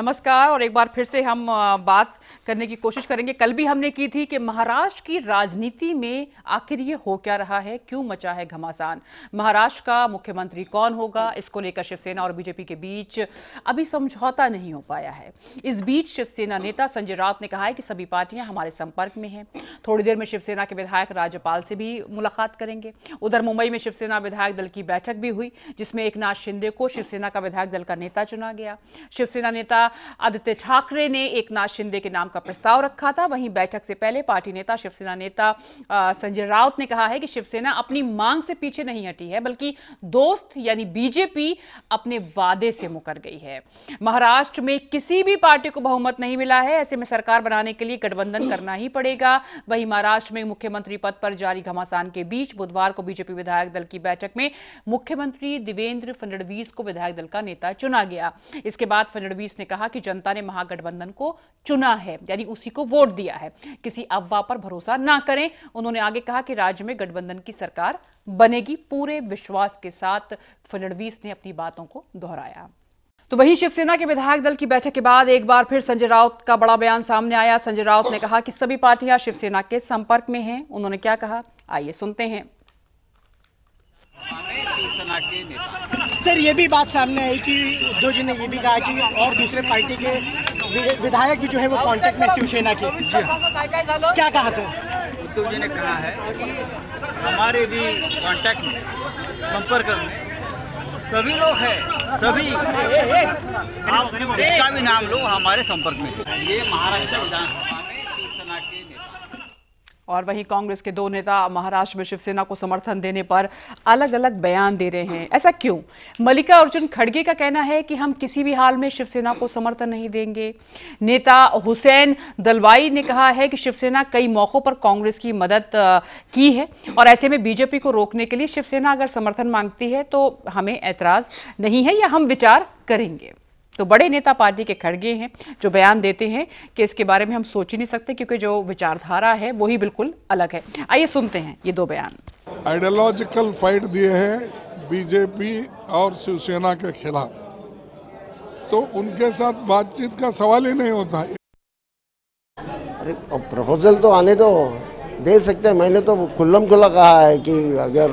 नमस्कार और एक बार फिर से हम बात करने की कोशिश करेंगे। कल भी हमने की थी कि महाराष्ट्र की राजनीति में आखिर ये हो क्या रहा है? क्यों मचा है घमासान? महाराष्ट्र का मुख्यमंत्री कौन होगा? इसको लेकर शिवसेना और बीजेपी के बीच अभी समझौता नहीं हो पाया है। इस बीच शिवसेना नेता संजय राउत ने कहा है कि सभी पार्टियाँ हमारे संपर्क में हैं। थोड़ी देर में शिवसेना के विधायक राज्यपाल से भी मुलाकात करेंगे। उधर मुंबई में शिवसेना विधायक दल की बैठक भी हुई, जिसमें एक शिंदे को शिवसेना का विधायक दल का नेता चुना गया। शिवसेना नेता आदित्य ठाकरे ने एक नाथ शिंदे के नाम का प्रस्ताव रखा था। वहीं बैठक से पहले पार्टी नेता, शिवसेना नेता संजय राउत ने कहा है कि शिवसेना अपनी मांग से पीछे नहीं हटी है, बल्कि दोस्त यानी बीजेपी अपने वादे से मुकर गई है। महाराष्ट्र में किसी भी पार्टी को बहुमत नहीं मिला है। ऐसे में सरकार बनाने के लिए गठबंधन करना ही पड़ेगा। वहीं महाराष्ट्र में मुख्यमंत्री पद पर जारी घमासान के बीच बुधवार को बीजेपी विधायक दल की बैठक में मुख्यमंत्री देवेंद्र फडणवीस को विधायक दल का नेता चुना गया। इसके बाद फडणवीस ने कहा कि जनता ने महागठबंधन को चुना है। यानी उसी को वोट दिया है। किसी अफवाह पर भरोसा ना करें। उन्होंने आगे कहा कि राज्य में गठबंधन की सरकार बनेगी। पूरे विश्वास के साथ फडणवीस ने अपनी बातों को दोहराया। तो वहीं शिवसेना के विधायक दल की बैठक के बाद एक बार फिर संजय राउत का बड़ा बयान सामने आया। संजय राउत ने कहा कि सभी पार्टियाँ शिवसेना के संपर्क में हैं। उन्होंने क्या कहा? आइए सुनते हैं। सर, ये भी बात सामने आई कि उद्धव जी ने ये भी कहा कि और दूसरे पार्टी के विधायक भी जो है वो कांटेक्ट में शिवसेना के। जी हाँ। क्या कहा सर? उद्धव जी ने कहा है कि हमारे भी कांटेक्ट में संपर्क में सभी लोग हैं सभी। आप इसका भी नाम लो हमारे संपर्क में। ये महाराष्ट्र विधानसभा और वहीं कांग्रेस के दो नेता महाराष्ट्र में शिवसेना को समर्थन देने पर अलग अलग बयान दे रहे हैं। ऐसा क्यों? मल्लिका अर्जुन खड़गे का कहना है कि हम किसी भी हाल में शिवसेना को समर्थन नहीं देंगे। नेता हुसैन दलवाई ने कहा है कि शिवसेना कई मौकों पर कांग्रेस की मदद की है और ऐसे में बीजेपी को रोकने के लिए शिवसेना अगर समर्थन मांगती है तो हमें ऐतराज नहीं है या हम विचार करेंगे। तो बड़े नेता पार्टी के खड़गे हैं जो बयान देते हैं कि इसके बारे में हम सोच ही नहीं सकते क्योंकि जो विचारधारा है वही बिल्कुल अलग है। आइए सुनते हैं ये दो बयान। आइडियोलॉजिकल फाइट दिए हैं बीजेपी और शिवसेना के खिलाफ। तो उनके साथ बातचीत का सवाल ही नहीं होता। अरे प्रपोजल तो आने दो। दे सकते हैं। मैंने तो खुल्लम खुला कहा है कि अगर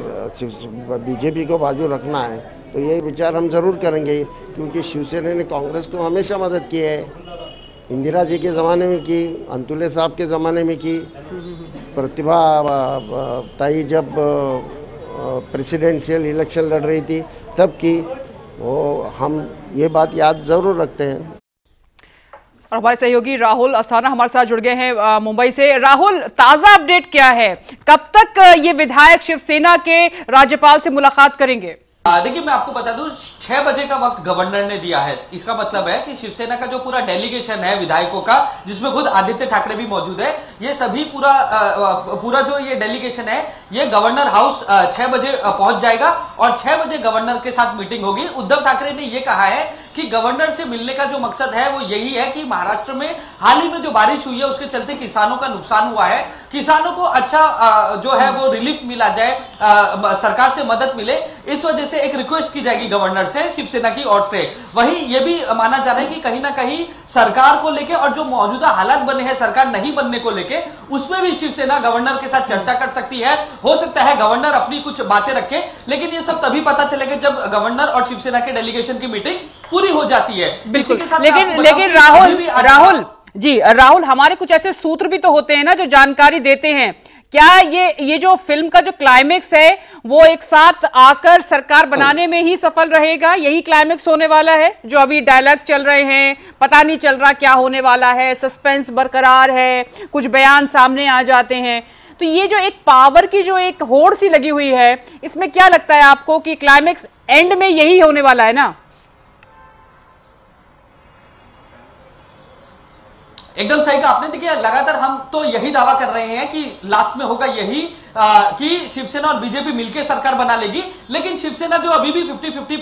बीजेपी को बाजू रखना है तो ये विचार हम ज़रूर करेंगे, क्योंकि शिवसेना ने कांग्रेस को हमेशा मदद की है। इंदिरा जी के ज़माने में की, अंतुले साहब के ज़माने में की। प्रतिभा ताई जब प्रेसिडेंशियल इलेक्शन लड़ रही थी, तब की। वो हम ये बात याद ज़रूर रखते हैं। और हमारे सहयोगी राहुल अस्थाना हमारे साथ जुड़ गए हैं मुंबई से। राहुल, ताज़ा अपडेट क्या है? कब तक ये विधायक शिवसेना के राज्यपाल से मुलाकात करेंगे? देखिए, मैं आपको बता दूँ, छह बजे का वक्त गवर्नर ने दिया है। इसका मतलब है कि शिवसेना का जो पूरा डेलीगेशन है विधायकों का, जिसमें खुद आदित्य ठाकरे भी मौजूद है, ये सभी पूरा पूरा जो ये डेलीगेशन है, ये गवर्नर हाउस छह बजे पहुँच जाएगा। और छह बजे गवर्नर के साथ मीटिंग होगी। उद्धव ठाकरे ने यह कहा है कि गवर्नर से मिलने का जो मकसद है, वो यही है कि महाराष्ट्र में हाल ही में जो बारिश हुई है, उसके चलते किसानों का नुकसान हुआ है। किसानों को अच्छा जो है वो रिलीफ मिला जाए सरकार से मदद मिले। इस वजह से एक रिक्वेस्ट की जाएगी गवर्नर से, शिवसेना की ओर से। वही ये भी माना जा रहा है कि कहीं ना कहीं सरकार को लेके और जो मौजूदा हालात बने हैं, सरकार नहीं बनने को लेके, उसमें भी शिवसेना गवर्नर के साथ चर्चा कर सकती है। हो सकता है गवर्नर अपनी कुछ बातें रखे, लेकिन ये सब तभी पता चलेगा जब गवर्नर और शिवसेना के डेलीगेशन की मीटिंग पूरी हो जाती है। बिल्कुल। लेकिन लेकिन राहुल राहुल जी राहुल हमारे कुछ ऐसे सूत्र भी तो होते हैं ना जो जानकारी देते हैं। क्या ये ये जो फ़िल्म का जो क्लाइमेक्स है वो एक साथ आकर सरकार बनाने में ही सफल रहेगा? यही क्लाइमेक्स होने वाला है? जो अभी डायलॉग चल रहे हैं पता नहीं चल रहा क्या होने वाला है सस्पेंस बरकरार है कुछ बयान सामने आ जाते हैं। तो ये जो एक पावर की जो एक होड़ सी लगी हुई है इसमें क्या लगता है आपको कि क्लाइमेक्स एंड में यही होने वाला है ना? एकदम सही कहा आपने। देखिए लगातार हम तो यही दावा कर रहे हैं कि लास्ट में होगा यही आ, कि शिवसेना और बीजेपी मिलकर सरकार बना लेगी। लेकिन शिवसेना जो अभी भी 50 50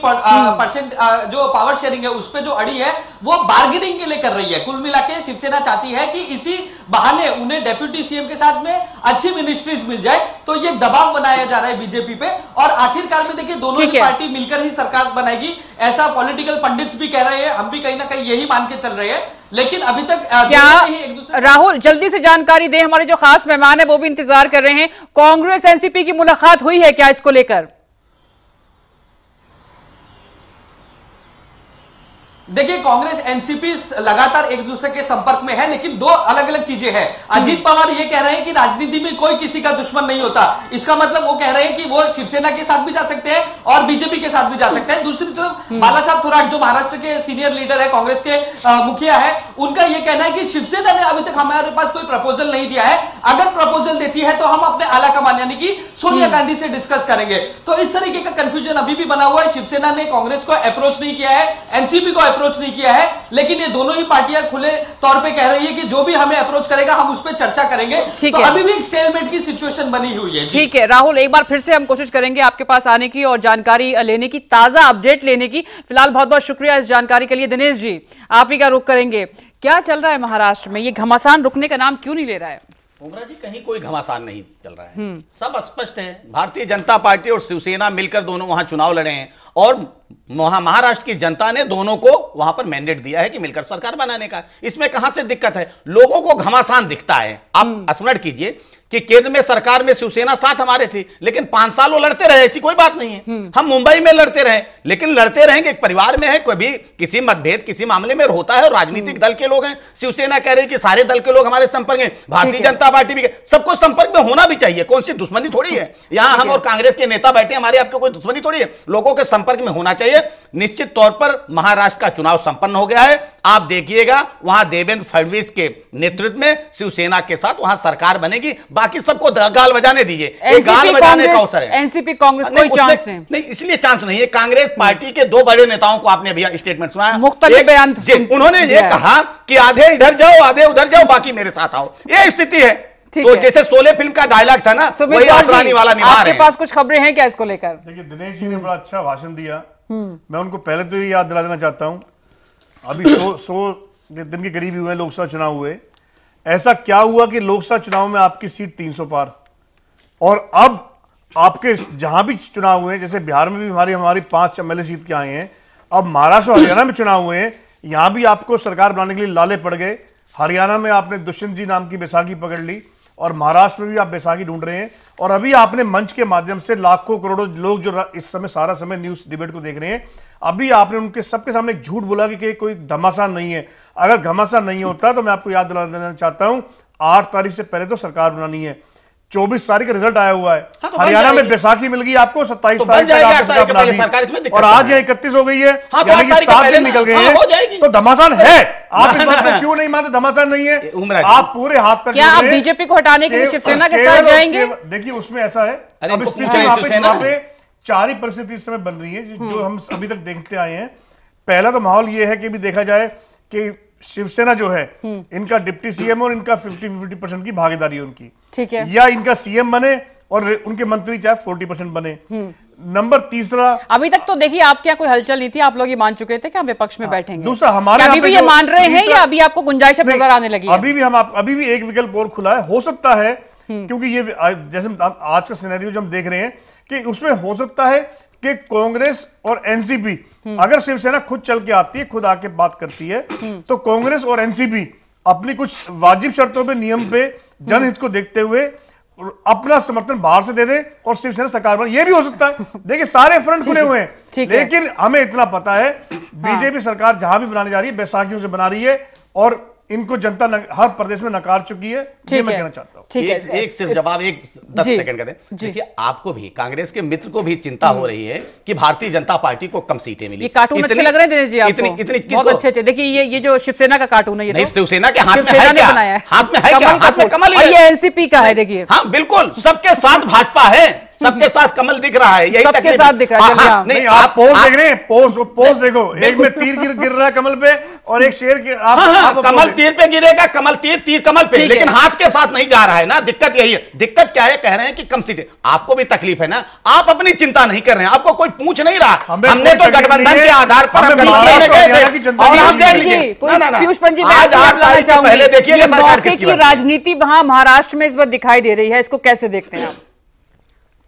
परसेंट जो पावर शेयरिंग है उस पर जो अड़ी है वो बार्गेनिंग के लिए कर रही है। कुल मिला के शिवसेना चाहती है कि इसी बहाने उन्हें डेप्यूटी सीएम के साथ में अच्छी मिनिस्ट्रीज मिल जाए। तो ये दबाव बनाया जा रहा है बीजेपी पे और आखिरकार में देखिए दोनों ही पार्टी मिलकर ही सरकार बनाएगी। ऐसा पॉलिटिकल पंडित भी कह रहे हैं हम भी कहीं ना कहीं यही मान के चल रहे हैं। लेकिन अभी तक क्या राहुल जल्दी से जानकारी दे हमारे जो खास मेहमान है वो भी इंतज़ार कर रहे हैं। कांग्रेस एनसीपी की मुलाकात हुई है क्या इसको लेकर? देखिए, कांग्रेस, एनसीपी लगातार एक दूसरे के संपर्क में है, लेकिन दो अलग अलग चीज़ें हैं। अजीत पवार ये कह रहे हैं कि राजनीति में कोई किसी का दुश्मन नहीं होता। इसका मतलब वो कह रहे हैं कि वो शिवसेना के साथ भी जा सकते हैं और बीजेपी के साथ भी जा सकते हैं। दूसरी तरफ़, बाला साहब थोराट, जो महाराष्ट्र के सीनियर लीडर है, कांग्रेस के मुखिया है उनका यह कहना है कि शिवसेना ने अभी तक हमारे पास कोई प्रपोजल नहीं दिया है। अगर प्रपोजल देती है तो हम अपने आला कमान यानी कि सोनिया गांधी से डिस्कस करेंगे। तो इस तरीके का कंफ्यूजन अभी भी बना हुआ है। शिवसेना ने कांग्रेस को अप्रोच नहीं किया है एनसीपी को अप्रोच नहीं किया है लेकिन ये दोनों ही पार्टियाँ खुले तौर पर कह रही है कि जो भी हमें अप्रोच करेगा हम उस पर चर्चा करेंगे। तो अभी भी एक स्टेलमेट की सिचुएशन बनी हुई है। ठीक है राहुल एक बार फिर से हम कोशिश करेंगे आपके पास आने की और जानकारी लेने की ताज़ा अपडेट लेने की। फ़िलहाल बहुत बहुत शुक्रिया इस जानकारी के लिए। दिनेश जी आप ही का रुख करेंगे। क्या चल रहा है महाराष्ट्र में? ये घमासान रुकने का नाम क्यों नहीं ले रहा है? उमरा जी कहीं कोई घमासान नहीं चल रहा है। सब स्पष्ट है। भारतीय जनता पार्टी और शिवसेना मिलकर दोनों वहाँ चुनाव लड़े हैं और वहाँ महाराष्ट्र की जनता ने दोनों को वहाँ पर मैंडेट दिया है कि मिलकर सरकार बनाने का। इसमें कहाँ से दिक्कत है? लोगों को घमासान दिखता है। आप स्मरण कीजिए कि केंद्र में सरकार में शिवसेना साथ हमारे थी लेकिन पाँच साल वो लड़ते रहे ऐसी कोई बात नहीं है। हम मुंबई में लड़ते रहे लेकिन लड़ते रहेंगे एक परिवार में है कोई भी किसी मतभेद किसी मामले में होता है और राजनीतिक दल के लोग हैं। शिवसेना कह रही है कि सारे दल के लोग हमारे संपर्क में भारतीय जनता पार्टी भी सबको संपर्क में होना भी चाहिए कौन सी दुश्मनी थोड़ी है? यहाँ हम और कांग्रेस के नेता बैठे हमारे आपको कोई दुश्मनी थोड़ी है? लोगों के संपर्क में होना चाहिए। निश्चित तौर पर महाराष्ट्र का चुनाव संपन्न हो गया है। आप देखिएगा वहाँ देवेंद्र फडणवीस के नेतृत्व में शिवसेना के साथ वहाँ सरकार बनेगी। बाकी सबको गाल बजाने दीजिए। गाल बजाने का अवसर है। एनसीपी कांग्रेस कोई चांस नहीं। नहीं इसलिए चांस नहीं है। कांग्रेस पार्टी के दो बड़े नेताओं को आपने अभी स्टेटमेंट सुना मुख्तलिफ़ बयान उन्होंने ये कहा कि आधे इधर जाओ आधे उधर जाओ बाकी मेरे साथ आओ। ये स्थिति है। तो जैसे सोले फ़िल्म का डायलॉग था ना वही आसरानी वाला निभा आपके रहे हैं। पास कुछ खबरें हैं क्या इसको लेकर? देखिए दिनेश जी ने बड़ा अच्छा भाषण दिया। मैं उनको पहले तो ये याद दिला देना चाहता हूँ। अभी सौ सौ दिन के करीब हुए लोकसभा चुनाव हुए। ऐसा क्या हुआ कि लोकसभा चुनाव में आपकी सीट 300 पार? और अब आपके जहाँ भी चुनाव हुए हैं जैसे बिहार में भी हमारी हमारी पाँच एमएलए जीत के आए हैं अब महाराष्ट्र और हरियाणा में चुनाव हुए हैं यहाँ भी आपको सरकार बनाने के लिए लाले पड़ गए। हरियाणा में आपने दुष्यंत जी नाम की बैसाखी पकड़ ली। और महाराष्ट्र में भी आप बैसाखी ढूंढ रहे हैं। और अभी आपने मंच के माध्यम से लाखों करोड़ों लोग जो इस समय सारा समय न्यूज़ डिबेट को देख रहे हैं अभी आपने उनके सबके सामने एक झूठ बोला कि, कोई घमासान नहीं है। अगर घमासान नहीं होता तो मैं आपको याद दिला देना चाहता हूँ आठ तारीख से पहले तो सरकार बनानी है। चौबीस तारीख का रिज़ल्ट आया हुआ है। हाँ, तो हरियाणा में बैसाखी मिल गई आपको सत्ताईस तो तारीख दिक्कत और आज? ये इकतीस हो गई है हाँ, तो यानी कि सात दिन निकल गए हाँ, हैं तो घमासान है। आप इस बात को क्यों नहीं मानते? घमासान नहीं है। आप पूरे हाथ पर क्या आप बीजेपी को हटाने के लिए शिवसेना के साथ जाएँगे? देखिए उसमें ऐसा है। अब स्थिति चार ही परिस्थिति इस समय बन रही है जो- जो हम अभी तक देखते आए हैं। पहला तो माहौल ये है कि भी देखा जाए कि शिवसेना जो है इनका डिप्टी सीएम और इनका 50 50 परसेंट की भागीदारी उनकी। ठीक है। या इनका सीएम बने और उनके मंत्री चाहे 40 परसेंट बने। नंबर तीसरा अभी तक तो देखिए आपके यहाँ कोई हलचल नहीं थी आप लोग ये मान चुके थे कि हम विपक्ष में बैठेंगे। हाँ, दूसरा हमारे अभी भी ये मान रहे हैं या अभी आपको गुंजाइश नज़र आने लगी अभी भी हम आप अभी भी एक विकल्प और खुला है। हो सकता है क्योंकि ये जैसे आज का सिनेरियो जो हम देख रहे हैं कि उसमें हो सकता है कि कांग्रेस और एनसीपी अगर शिवसेना खुद चल के आती है खुद आके बात करती है तो कांग्रेस और एनसीपी अपनी कुछ वाजिब शर्तों पे नियम पे जनहित को देखते हुए अपना समर्थन बाहर से दे दे और शिवसेना सरकार बने। ये भी हो सकता है। देखिए सारे फ्रंट खुले हुए हैं। लेकिन हमें इतना पता है। बीजेपी सरकार जहाँ भी बनाने जा रही है बैसाखियों से बना रही है और इनको जनता न, हर प्रदेश में नकार चुकी है ये मैं कहना चाहता हूँ। एक, है। एक सिर्फ़ जवाब एक दस सेकंड का दें। देखिए आपको भी कांग्रेस के मित्र को भी चिंता हो रही है कि भारतीय जनता पार्टी को कम सीटें मिली। ये कार्टून अच्छे लग रहे हैं दिनेश जी आपको। इतनी इतनी बहुत अच्छे अच्छे देखिए ये ये जो शिवसेना का कार्टून है ये नहीं तो शिवसेना के हाथ में है क्या? हाथ में है क्या? कमल हाथ में कमल। ये एनसीपी का है देखिए। हाँ बिल्कुल सबके साथ भाजपा है। सबके साथ कमल दिख रहा है यही सबके साथ दिख रहा है, हाँ, हाँ, आओ। नहीं आप पोज देख रहे हैं पोज पोज देखो एक में तीर गिर गिर रहा है कमल पे और एक शेर के आप, हाँ, हाँ, आप कमल तीर पे गिरेगा कमल तीर तीर कमल पे लेकिन हाथ के साथ नहीं जा रहा है ना दिक्कत यही है दिक्कत क्या है कह रहे हैं कि कम सीटें आपको भी तकलीफ़ है ना आप अपनी चिंता नहीं कर रहे हैं आपको कोई पूछ नहीं रहा हमने तो गठबंधन के आधार पर है। पीयूष पहले देखिए है। राजनीति वहाँ महाराष्ट्र में इस बार दिखाई दे रही है इसको कैसे देखते हैं आप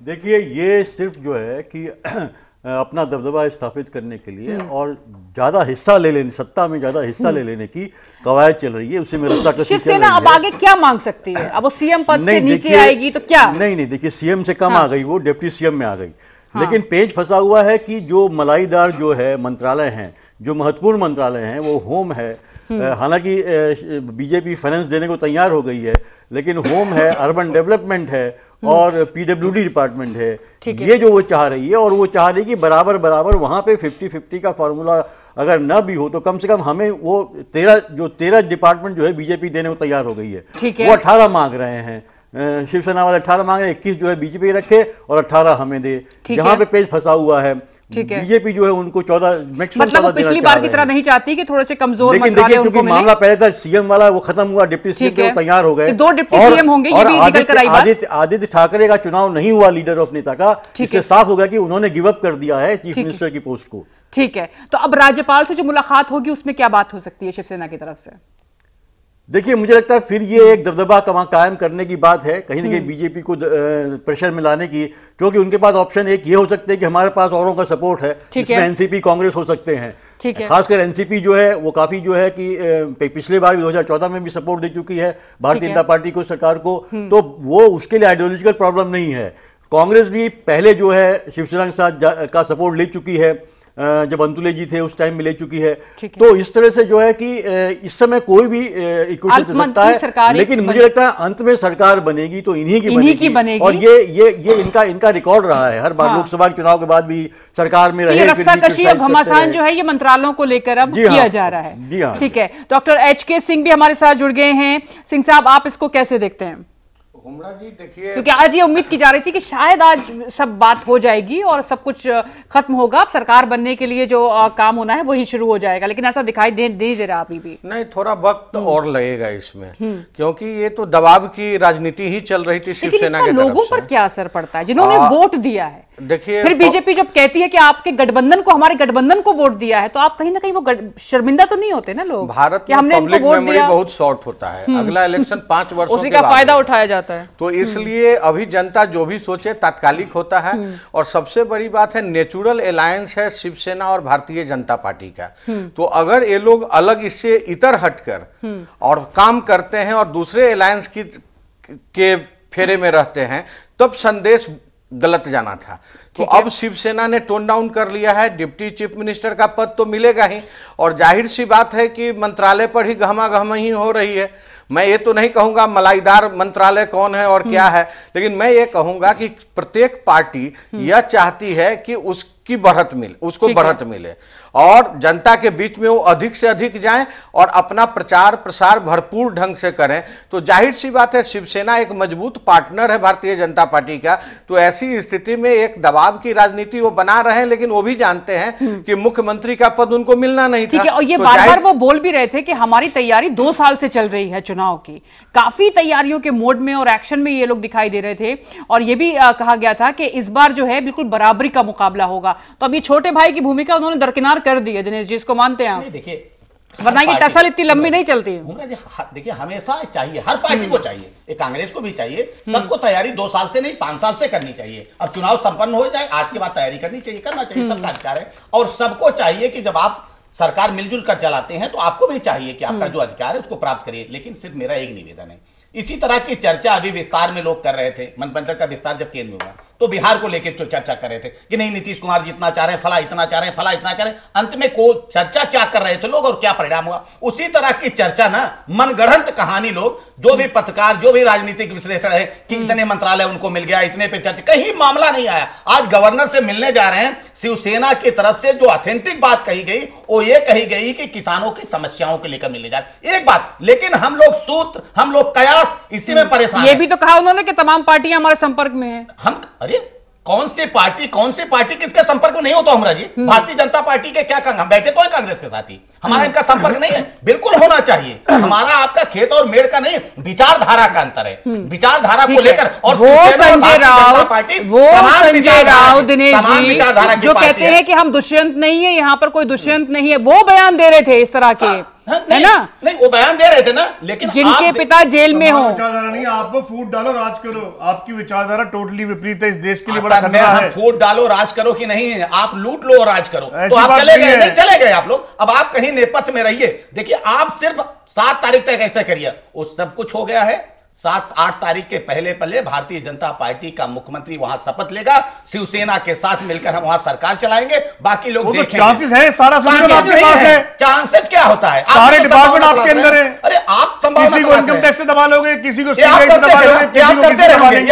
देखिए ये सिर्फ़ जो है कि अपना दबदबा स्थापित करने के लिए और ज़्यादा हिस्सा ले लेने सत्ता में ज़्यादा हिस्सा ले लेने की कवायद चल रही है। उससे में शिवसेना अब आगे क्या मांग सकती है? अब वो सीएम पद से नीचे आएगी तो क्या? नहीं नहीं देखिए सीएम से कम हाँ। आ गई वो डिप्टी सीएम में आ गई। लेकिन पेज फंसा हुआ है कि जो मलाईदार जो है मंत्रालय हैं जो महत्वपूर्ण मंत्रालय हैं वो होम है। हम्म। हालाँकि बीजेपी फाइनेंस देने को तैयार हो गई है लेकिन होम है अर्बन डेवलपमेंट है और पीडब्ल्यूडी डिपार्टमेंट है हम्म। है। ये जो वो चाह रही है और वो चाह रही है कि बराबर बराबर वहाँ पे 50 50 का फार्मूला अगर न भी हो तो कम से कम हमें वो तेरह जो तेरह डिपार्टमेंट जो है बीजेपी देने को तैयार हो गई है है। वो अठारह मांग रहे हैं शिवसेना वाले अठारह मांग रहे हैं इक्कीस जो है बीजेपी रखे और अठारह हमें दे जहाँ पे पेज फंसा हुआ है ठीक है। बीजेपी जो है उनको चौदह मैक्सिमम मतलब वो पिछली बार की तरह नहीं चाहती कि थोड़े से कमज़ोर लेकिन देखिए क्योंकि मामला पहले था सीएम वाला वो खत्म हुआ डिप्टी सीएम के तैयार हो गए। दो डिप्टी सीएम होंगे, ये भी निकल कर आई बात। आदित्य आदित्य ठाकरे का चुनाव नहीं हुआ लीडर ऑफ़ नेता का इससे साफ़ हो गया कि उन्होंने गिव अप कर दिया है चीफ मिनिस्टर की पोस्ट को। ठीक है। तो अब राज्यपाल से जो मुलाकात होगी उसमें क्या बात हो सकती है शिवसेना की तरफ़ से? देखिए मुझे लगता है फिर ये एक दबदबा कमा कायम करने की बात है कहीं ना कहीं हम्म। बीजेपी को प्रेशर में लाने की क्योंकि उनके पास ऑप्शन एक ये हो सकते हैं कि हमारे पास औरों का सपोर्ट है जिसमें। एनसीपी कांग्रेस हो सकते हैं ठीक है। खासकर एनसीपी जो है वो काफ़ी जो है कि पिछले बार भी 2014 में भी सपोर्ट दे चुकी है भारतीय जनता पार्टी को सरकार को तो वो उसके लिए आइडियोलॉजिकल प्रॉब्लम नहीं है कांग्रेस भी पहले जो है शिवसेना के साथ का सपोर्ट ले चुकी है जब अंतुले जी थे उस टाइम में ले चुकी है। तो इस तरह से जो है कि इस समय कोई भी इक्वेशन अल्पमत सकता है लेकिन मुझे लगता है अंत में सरकार बनेगी तो इन्हीं की इन्हीं बनेगी की बनेगी। और ये ये ये इनका इनका रिकॉर्ड रहा है हर बार हाँ। लोकसभा चुनाव के बाद भी सरकार में तो रहे और घमासान जो है ये मंत्रालयों को लेकर अब हाँ। किया जा रहा है जी हाँ। ठीक है डॉक्टर एच के सिंह भी हमारे साथ जुड़ गए हैं सिंह साहब आप इसको कैसे देखते हैं हुमरा जी देखिए क्योंकि आज ये उम्मीद की जा रही थी कि शायद आज सब बात हो जाएगी और सब कुछ खत्म होगा। अब सरकार बनने के लिए जो काम होना है वही शुरू हो जाएगा। लेकिन ऐसा दिखाई दे दे दे रहा अभी भी। नहीं थोड़ा वक्त हम्म। और लगेगा इसमें। क्योंकि ये तो दबाव की राजनीति ही चल रही थी शिवसेना के लोगों पर क्या असर पड़ता है? जिन्होंने वोट दिया है। देखिए फिर तो- बीजेपी जब कहती है कि आपके गठबंधन को हमारे गठबंधन को वोट दिया है तो आप कहीं ना कहीं वो शर्मिंदा तो नहीं होते ना लोग भारत कि में हमने पब्लिक मेमोरी हम्म। बहुत शॉर्ट होता है अगला इलेक्शन पाँच वर्षों उसी के फ़ायदा उठाया जाता है तो इसलिए अभी जनता जो भी सोचे तात्कालिक होता है हम्म। और सबसे बड़ी बात है नेचुरल अलायंस है शिवसेना और भारतीय जनता पार्टी का हम्म। तो अगर ये लोग अलग इससे इतर हटकर हम्म। और काम करते हैं और दूसरे अलायंस की के फेरे में रहते हैं तब संदेश गलत जाना था। तो अब शिवसेना ने टोन डाउन कर लिया है डिप्टी चीफ मिनिस्टर का पद तो मिलेगा ही। और ज़ाहिर सी बात है कि मंत्रालय पर ही गहमा गहमा ही हो रही है। मैं ये तो नहीं कहूँगा मलाईदार मंत्रालय कौन है और क्या है लेकिन मैं ये कहूँगा कि प्रत्येक पार्टी यह चाहती है कि उसकी बढ़त मिले उसको बढ़त मिले। और जनता के बीच में वो अधिक से अधिक जाएँ और अपना प्रचार प्रसार भरपूर ढंग से करें। तो ज़ाहिर सी बात है शिवसेना एक मज़बूत पार्टनर है भारतीय जनता पार्टी का। तो ऐसी स्थिति में एक दबाव की राजनीति वो बना रहे हैं लेकिन वो भी जानते हैं कि मुख्यमंत्री का पद उनको मिलना नहीं था। और ये तो बार बार वो बोल भी रहे थे कि हमारी तैयारी दो साल से चल रही है चुनाव की। काफ़ी तैयारियों के मोड में और एक्शन में ये लोग दिखाई दे रहे थे। और ये भी कहा गया था कि इस बार जो है बिल्कुल बराबरी का मुकाबला होगा। तो अब ये छोटे भाई की भूमिका उन्होंने दरकिनार कर दी है दिनेश जी इसको मानते हैं आप? देखिए वरना ये टसल इतनी लंबी नहीं चलती है। देखिए हमेशा चाहिए हर पार्टी को चाहिए ये कांग्रेस को भी चाहिए सबको तैयारी दो साल से नहीं पाँच साल से करनी चाहिए। अब चुनाव संपन्न हो जाए आज के बाद तैयारी करनी चाहिए करना चाहिए सबका अधिकार है। और सबको चाहिए कि जब आप सरकार मिलजुल कर चलाते हैं तो आपको भी चाहिए कि आपका जो अधिकार है उसको प्राप्त करिए लेकिन सिर्फ़ मेरा एक निवेदन है। इसी तरह की चर्चा अभी विस्तार में लोग कर रहे थे मंत्रिमंडल का विस्तार जब केंद्र में हुआ तो बिहार को लेकर चर्चा कर रहे थे कि नहीं नीतीश कुमार जी इतना चाह रहे हैं फला इतना चाह रहे हैं फला इतना चाह रहे हैं। अंत में को चर्चा क्या कर रहे थे लोग और क्या परिणाम हुआ? उसी तरह की चर्चा ना मनगढ़ंत कहानी लोग जो भी पत्रकार जो भी राजनीतिक विश्लेषण है कि इतने मंत्रालय उनको मिल गया इतने पे चर्चा कहीं मामला नहीं आया। आज गवर्नर से मिलने जा रहे हैं शिवसेना की तरफ़ से जो ऑथेंटिक बात कही गई वो ये कही गई कि किसानों की समस्याओं को लेकर मिलने जा रहे एक बात लेकिन हम लोग सूत्र हम लोग कयास इसी में परेशान ये भी तो कहा उन्होंने कि तमाम पार्टियाँ हमारे संपर्क में हैं। हम अरे कौन सी पार्टी कौन सी पार्टी किसके संपर्क में नहीं होता हमरा जी भारतीय जनता पार्टी के क्या कंग हम बैठे तो है कांग्रेस के साथ ही। हमारा इनका संपर्क नहीं है। बिल्कुल होना चाहिए। हमारा आपका खेत और मेड़ का नहीं विचारधारा का अंतर है। विचारधारा को लेकर और वो संजय राउत पार्टी वो संजय की- दिनेश जी जो कहते हैं। कि हम दुष्यंत नहीं है यहाँ पर कोई दुष्यंत नहीं है। वो बयान दे रहे थे इस तरह के। हाँ, है नहीं, ना? नहीं वो बयान दे रहे थे ना लेकिन जिनके पिता जेल में हो। विचारधारा नहीं आप फूट डालो राज करो। आपकी विचारधारा टोटली विपरीत है इस देश के लिए बड़ा खतरा है। फूट डालो राज करो कि नहीं आप लूट लो राज करो। तो आप चले गए नहीं चले गए आप लोग। अब आप कहीं नेपथ में रहिए। देखिए आप सिर्फ़ सात तारीख तक ऐसा करिए वो सब कुछ हो गया है। सात आठ तारीख के पहले पहले भारतीय जनता पार्टी का मुख्यमंत्री वहाँ शपथ लेगा। शिवसेना के साथ मिलकर हम वहाँ सरकार चलाएँगे। बाकी लोग तो chances है, सारा आपके पास है। चांसेस क्या होता है? सारे तो डिपार्टमेंट आपके अंदर है। अरे आप किसी को इनकम टैक्स से दबा लोगे किसी को यही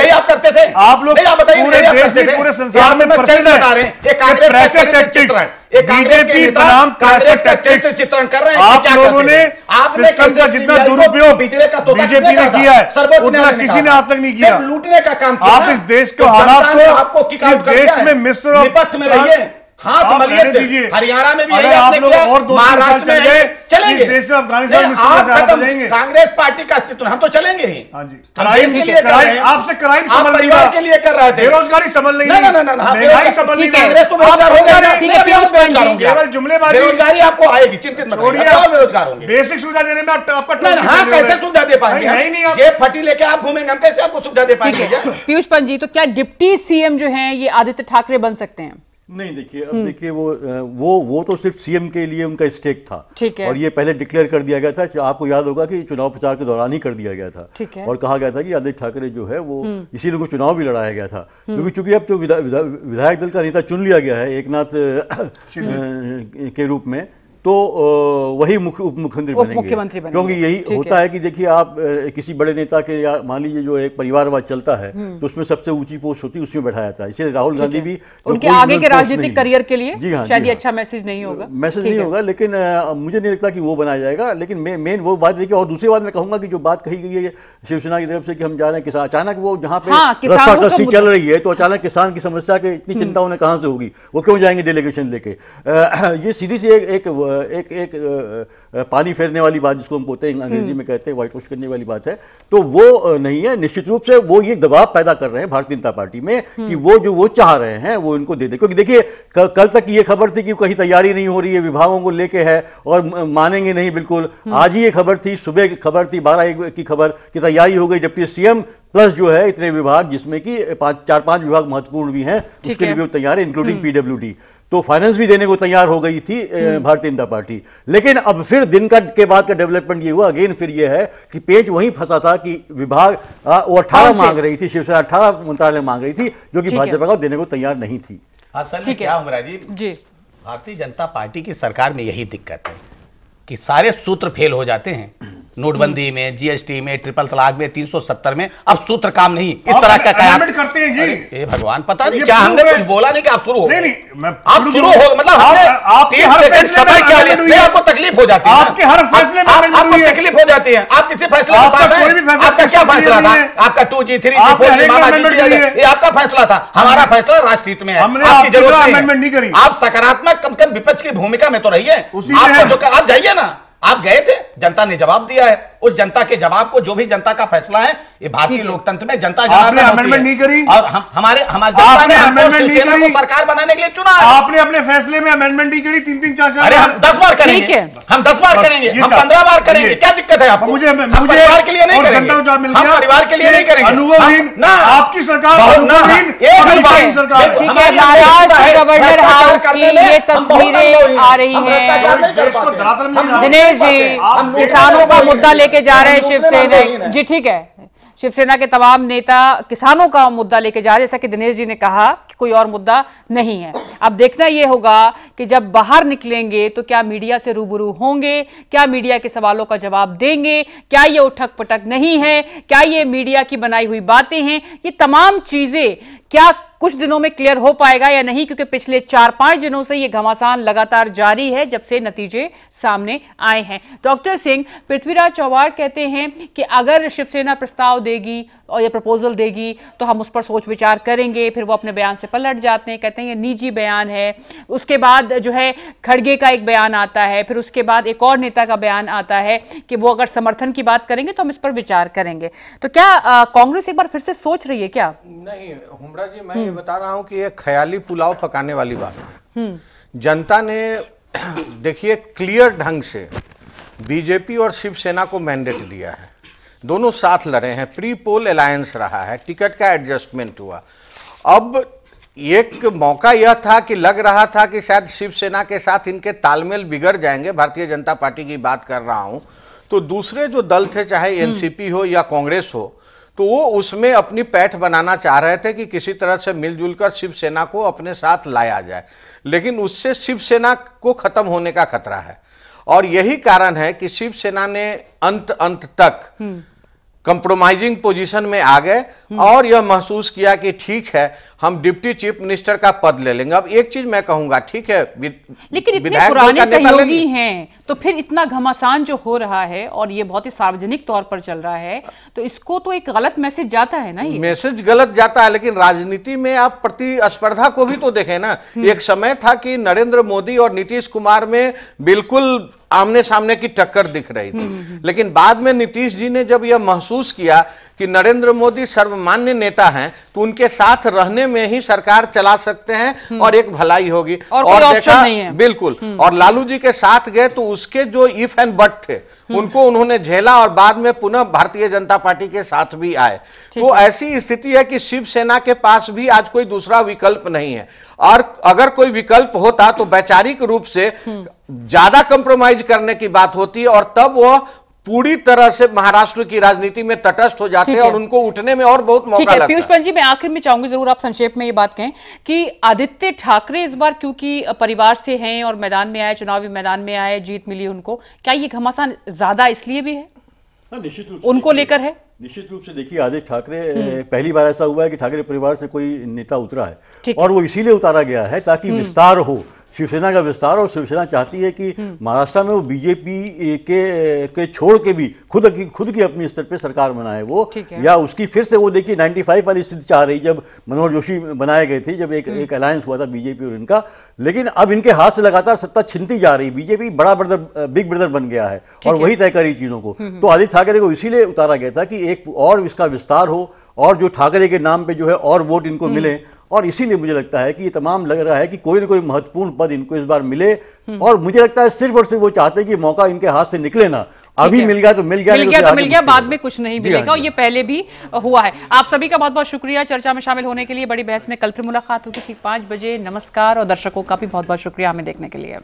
आप करते थे। आप लोग पूरे देश में पूरे संसार में प्रेशर बीजेपी तमाम चित्रण कर रहे हैं आप लोगों ने आपने सिस्टम का जितना दुरुपयोग बीजेपी ने किया है उतना किसी ने आज तक नहीं किया। लूटने का काम आप इस देश के तो हालात को आपको out कर देश में मिश्र में रहिए। से। दीजिए। हरियाणा में भी यही आपने किया महाराष्ट्र में गए, चलेंगे देश में अफ़गानिस्तान में। हो। कांग्रेस पार्टी का अस्तित्व हम तो चलेंगे ही हाँ हैं। आपसे क्राइम आप नहीं परिवार के लिए कर रहे थे बेरोजगारी समझ नहीं ना, रही ना, ना, ना, हाँ, महँगाई बेरोजगारी- समझ नहीं है। कांग्रेस तो बेरोजगार हो गया है, केवल जुमलेबाजी- बेरोजगारी आपको आएगी चिंतित बेरोजगार होंगे बेसिक सुविधा देने में आप आपका हाँ कैसे सुविधा दे पाएँगे है ही हम? फटी लेके आप घूमेंगे हम कैसे आपको सुविधा दे पाएँगे है पीयूष पंत जी तो क्या डिप्टी सीएम जो है ये आदित्य ठाकरे बन सकते हैं नहीं देखिए अब देखिए वो वो वो तो सिर्फ़ सीएम के लिए उनका स्टेक था। ठीक है। और ये पहले डिक्लेयर कर दिया गया था कि आपको याद होगा कि चुनाव प्रचार के दौरान ही कर दिया गया था। ठीक है। और कहा गया था कि आदित्य ठाकरे जो है वो इसीलिए उनको चुनाव भी लड़ाया गया था। क्योंकि चूँकि अब विधा- विधायक दल का नेता चुन लिया गया है एक नाथ के रूप में। तो वही मुख्य उप मुख्यमंत्री बनेंगे। मुख्यमंत्री। क्योंकि यही होता है। है कि देखिए आप किसी बड़े नेता के या मान लीजिए जो एक परिवारवाद चलता है तो उसमें सबसे ऊँची पोस्ट होती है उसमें बैठाया जाता है। इसलिए राहुल गांधी भी उनके आगे के राजनीतिक करियर के लिए जी हाँ शायद हाँ। अच्छा मैसेज नहीं होगा। मैसेज नहीं होगा लेकिन मुझे नहीं लगता कि वो बनाया जाएगा लेकिन मे, मेन वो बात देखिए और दूसरी बात मैं कहूँगा कि जो बात कही गई है शिवसेना की तरफ़ से कि हम जा रहे हैं किसान अचानक वो जहाँ पे हाँ, रस्सा मुद्दा- चल रही है तो अचानक किसान की समस्या के इतनी चिंता उन्हें कहाँ से होगी? वो क्यों जाएँगे डेलीगेशन लेके? ये सीधी सी एक एक एक, पानी फेरने वाली बात जिसको हम बोलते हैं अंग्रेज़ी में कहते हैं व्हाइट वॉश करने वाली बात है। तो वो नहीं है। निश्चित रूप से वो ये दबाव पैदा कर रहे हैं भारतीय जनता पार्टी में कि वो जो वो चाह रहे हैं वो इनको दे दे। क्योंकि देखिए कल तक ये खबर थी कि कहीं तैयारी नहीं हो रही है विभागों को लेके है और मानेंगे नहीं बिल्कुल। आज ही ये खबर थी सुबह की खबर थी बारह एक की खबर की तैयारी हो गई डिप्टी सीएम प्लस जो है इतने विभाग जिसमें कि पाँच चार पाँच विभाग महत्वपूर्ण भी हैं उसके। लिए भी तैयार है इंक्लूडिंग पीडब्ल्यूडी तो फाइनेंस भी देने को तैयार हो गई थी भारतीय जनता पार्टी। लेकिन अब फिर दिन का के बाद का डेवलपमेंट ये हुआ। अगेन फिर ये है कि पेच वहीं फंसा था कि विभाग आ, वो अठारह मांग रही थी शिवसेना अठारह मंत्रालय मांग रही थी जो कि भाजपा को देने को तैयार नहीं थी। असल में क्या उमरा जी जी। भारतीय जनता पार्टी की सरकार में यही दिक्कत है कि सारे सूत्र फेल हो जाते हैं। नोटबंदी में जीएसटी में ट्रिपल तलाक में 370 में। अब सूत्र काम नहीं इस तरह का क्या करते हैं जी। ये भगवान पता नहीं क्या हमने कुछ बोला नहीं कि आप शुरू हो नहीं, नहीं, मैं आप शुरू हो मतलब आपके हर समय क्या नहीं, है। आपको तकलीफ़ हो जाती है। आपके हर फैसले में आपको तकलीफ़ हो जाती है। आप किसी फैसले में आपका साथ हैं? क्या फैसला था? आपका टू जी थ्री। ये आपका फैसला था। हमारा फैसला राष्ट्र हित में है। आपकी ज़रूरत नहीं करी। आप सकारात्मक कम कम विपक्ष की भूमिका में तो रहिए। जो आप जाइए ना। आप गए थे? जनता ने जवाब दिया है। उस जनता के जवाब को जो भी जनता का फैसला है ये भारतीय लोकतंत्र में जनता आपने होती नहीं करी? और हम हमारे हमारे जनता ने amendment नहीं करी? सरकार बनाने के लिए चुना आपने अपने फैसले में अमेंडमेंट नहीं करी? तीन तीन चार चार अरे हम दस बार करेंगे। हम दस बार करेंगे। हम पंद्रह बार करेंगे। क्या दिक्कत है आपको? मुझे मुझे परिवार के लिए नहीं करेंगे। जवाब मिल गया? परिवार के लिए नहीं करेंगे। अनुभवहीन ना। आपकी सरकार अनुभवहीन एक और सरकार बिल्कुल, ठीक हमारी महाराष्ट्र गवर्नर हाउस की ये तस्वीरें आ रही हैं। दिनेश जी किसानों का मुद्दा हैं। लेके जा रहे हैं शिवसेना। जी ठीक है। शिवसेना के तमाम नेता किसानों का मुद्दा लेके जा रहे हैं जैसा कि दिनेश जी ने कहा कि कोई और मुद्दा नहीं है। अब देखना यह होगा कि जब बाहर निकलेंगे तो क्या मीडिया से रूबरू होंगे क्या मीडिया के सवालों का जवाब देंगे क्या ये उठक पटक नहीं है क्या ये मीडिया की बनाई हुई बातें हैं ये तमाम चीज़ें क्या कुछ दिनों में क्लियर हो पाएगा या नहीं, क्योंकि पिछले चार पाँच दिनों से ये घमासान लगातार जारी है, जब से नतीजे सामने आए हैं। डॉक्टर सिंह पृथ्वीराज चौहान कहते हैं कि अगर शिवसेना प्रस्ताव देगी और ये प्रपोजल देगी तो हम उस पर सोच विचार करेंगे, फिर वो अपने बयान से पलट जाते हैं, कहते हैं ये निजी बयान है। उसके बाद जो है खड़गे का एक बयान आता है, फिर उसके बाद एक और नेता का बयान आता है कि वो अगर समर्थन की बात करेंगे तो हम इस पर विचार करेंगे। तो क्या कांग्रेस एक बार फिर से सोच रही है क्या? नहीं, हुमरा जी, मैं ये बता रहा हूँ कि ये ख्याली पुलाव पकाने वाली बात है। जनता ने देखिए क्लियर ढंग से बीजेपी और शिवसेना को मैंडेट दिया है। दोनों साथ लड़े हैं। प्री पोल अलायंस रहा है। टिकट का एडजस्टमेंट हुआ। अब एक मौका यह था कि लग रहा था कि शायद शिवसेना के साथ इनके तालमेल बिगड़ जाएँगे। भारतीय जनता पार्टी की बात कर रहा हूँ। तो दूसरे जो दल थे चाहे एनसीपी हो या कांग्रेस हो तो वो उसमें अपनी पैठ बनाना चाह रहे थे कि किसी तरह से मिलजुल कर शिवसेना को अपने साथ लाया जाए। लेकिन उससे शिवसेना को खत्म होने का खतरा है। और यही कारण है कि शिवसेना ने अंत अंत तक कंप्रोमाइजिंग पोजीशन में आ गए और यह महसूस किया कि ठीक है हम डिप्टी चीफ मिनिस्टर का पद ले लेंगे। अब एक चीज़ मैं कहूँगा ठीक है लेकिन इतने पुराने सहयोगी हैं तो फिर इतना घमासान जो हो रहा है और ये बहुत ही सार्वजनिक तौर पर चल रहा है तो इसको तो एक गलत मैसेज जाता है ना ये? मैसेज गलत जाता है लेकिन राजनीति में आप प्रतिस्पर्धा को भी तो देखें ना। एक समय था कि नरेंद्र मोदी और नीतीश कुमार में बिल्कुल आमने सामने की टक्कर दिख रही थी। लेकिन बाद में नीतीश जी ने जब यह महसूस किया कि नरेंद्र मोदी सर्वमान्य नेता हैं तो उनके साथ रहने में ही सरकार चला सकते हैं और एक भलाई होगी। और नहीं है। बिल्कुल। और लालू जी के साथ गए तो उसके जो इफ़ एंड बट थे उनको उन्होंने झेला और बाद में पुनः भारतीय जनता पार्टी के साथ भी आए। तो ऐसी स्थिति है कि शिवसेना के पास भी आज कोई दूसरा विकल्प नहीं है। और अगर कोई विकल्प होता तो वैचारिक रूप से ज़्यादा कंप्रोमाइज करने की बात होती है और तब वो पूरी तरह से महाराष्ट्र की राजनीति में तटस्थ हो जाते हैं और उनको उठने में और बहुत मौका लगता है। पंत जी मैं आखिर में चाहूँगी ज़रूर आप संक्षेप में ये बात कहें कि आदित्य ठाकरे इस बार क्योंकि परिवार से हैं और मैदान में आए चुनावी मैदान में आए जीत मिली उनको क्या ये घमासान ज़्यादा इसलिए भी है? हाँ, निश्चित रूप से उनको लेकर है? निश्चित रूप से देखिए आदित्य ठाकरे पहली बार ऐसा हुआ है कि ठाकरे परिवार से कोई नेता उतरा है और वो इसीलिए उतारा गया है ताकि विस्तार हो। शिवसेना का विस्तार और शिवसेना चाहती है कि महाराष्ट्र में वो बीजेपी के के छोड़ के भी खुद की खुद की अपनी स्तर पे सरकार बनाए वो या उसकी फिर से वो देखिए 95 वाली स्थिति चाह रही जब मनोहर जोशी बनाए गए थे जब एक एक अलायंस हुआ था बीजेपी और इनका लेकिन अब इनके हाथ से लगातार सत्ता छिनती जा रही बीजेपी बड़ा ब्रदर बिग ब्रदर बन गया है और वही तय करी चीज़ों को। तो आदित्य ठाकरे को इसीलिए उतारा गया था कि एक और इसका विस्तार हो और जो ठाकरे के नाम पे जो है और वोट इनको मिले और इसीलिए मुझे लगता है कि ये तमाम लग रहा है कि कोई ना कोई महत्वपूर्ण पद इनको इस बार मिले। और मुझे लगता है सिर्फ़ और सिर्फ़ वो चाहते हैं कि मौका इनके हाथ से निकले ना। अभी मिल गया तो मिल गया मिल गया तो मिल गया बाद में कुछ नहीं हाँ, मिलेगा और ये पहले भी हुआ है। आप सभी का बहुत बहुत शुक्रिया। चर्चा में शामिल होने के लिए बड़ी बहस में कल फिर मुलाकात होगी। ठीक पाँच बजे। नमस्कार और दर्शकों का भी बहुत बहुत शुक्रिया हमें देखने के लिए।